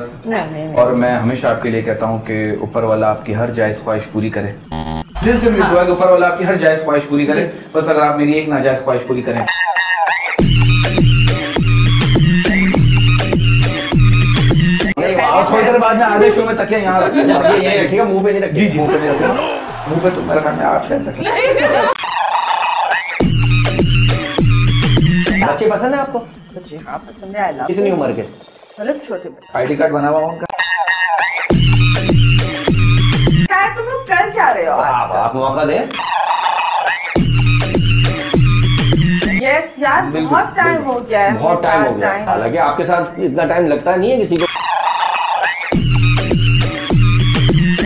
नहीं नहीं और मैं हमेशा आपके लिए कहता हूँ कि ऊपर वाला आपकी हर जायज़ ख्वाहिश पूरी करे। दिल से मेरी दुआ है ऊपर वाला आपकी हर जायज़ ख्वाहिश पूरी करे बस अगर आप मेरी एक नाजायज ख्वाहिश पूरी करें। और थोड़ी देर बाद में आधे शो में तकिया यहाँ ये रखिएगा मुँह पे नहीं जी जी मुँह पे नहीं रखना मुँह पे तो मेरा ख्याल में आप शायद रखें। बच्चे पसंद है आपको? जी हाँ पसंद है कितनी उम्र के? मतलब छोटे बच्चे। आईडी कार्ड बना हुआ उनका। तुम लोग कर क्या रहे हो आप आप मौका दें। यस यार बहुत टाइम। हो गया है बहुत टाइम हो गया। हालाँकि आपके साथ इतना टाइम लगता नहीं है किसी को।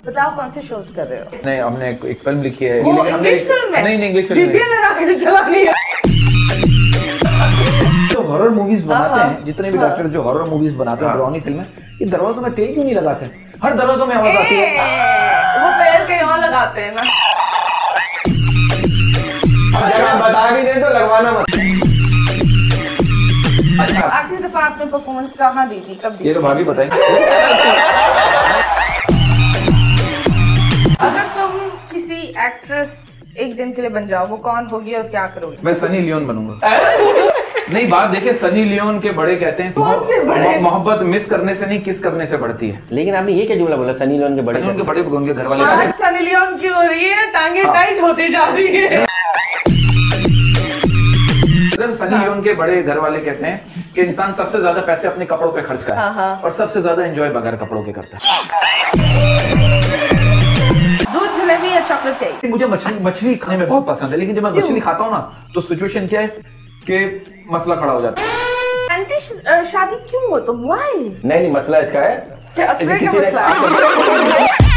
बताओ कौन से शोज़ कर रहे हो? नहीं हमने एक, फ़िल्म लिखी है। वो इंग्लिश फ़िल्म है। नहीं नहीं इंग्लिश फ़िल्म नहीं। VPN बनाते हाँ, हैं जितने भी हाँ। डायरेक्टर जो हॉरर मूवीज़ बनाते हैं डरावनी फ़िल्में ये दरवाजों में तेल क्यों नहीं लगाते? हर दरवाजों में आवाज़ आती है। वो पैर कहीं और लगाते हैं ना। जब बता भी दें तो लगवाना मत। अच्छा। आखिरी दफ़ा आपने परफॉर्मेंस कहाँ दी थी? कब दी ये तो भाभी बताएँगे। अगर तुम किसी एक्ट्रेस एक दिन के लिए बन जाओ वो कौन होगी और क्या करोगी? मैं सनी लियोन बनूँगा। नहीं बात देखिए सनी लियोन के बड़े कहते हैं कौन से बड़े? मोहब्बत मिस करने से नहीं किस करने से बढ़ती है? लेकिन आपने ये क्या जुमला बोला सनी लियोन के बड़े उनके बड़े उनके घर वाले सनी लियोन की हो रही है टांगे हाँ। टाइट होती जा रही है। हैं, सनी लियोन के बड़े घर वाले कहते हैं कि इंसान सबसे ज़्यादा पैसे अपने कपड़ों पे खर्च हाँ, हाँ। और सबसे ज़्यादा एंजॉय बगैर कपड़ों के करता है। दूध जलेबी या चॉकलेट केक मुझे मछली मछली खाने में बहुत पसंद है लेकिन जब मैं मछली खाता हूँ ना तो सिचुएशन क्या है? कि मसला खड़ा हो जाता है। आंटी शादी क्यों हो? तुम वाई नहीं नहीं मसला इसका है। असली का किसी ने- मसला है?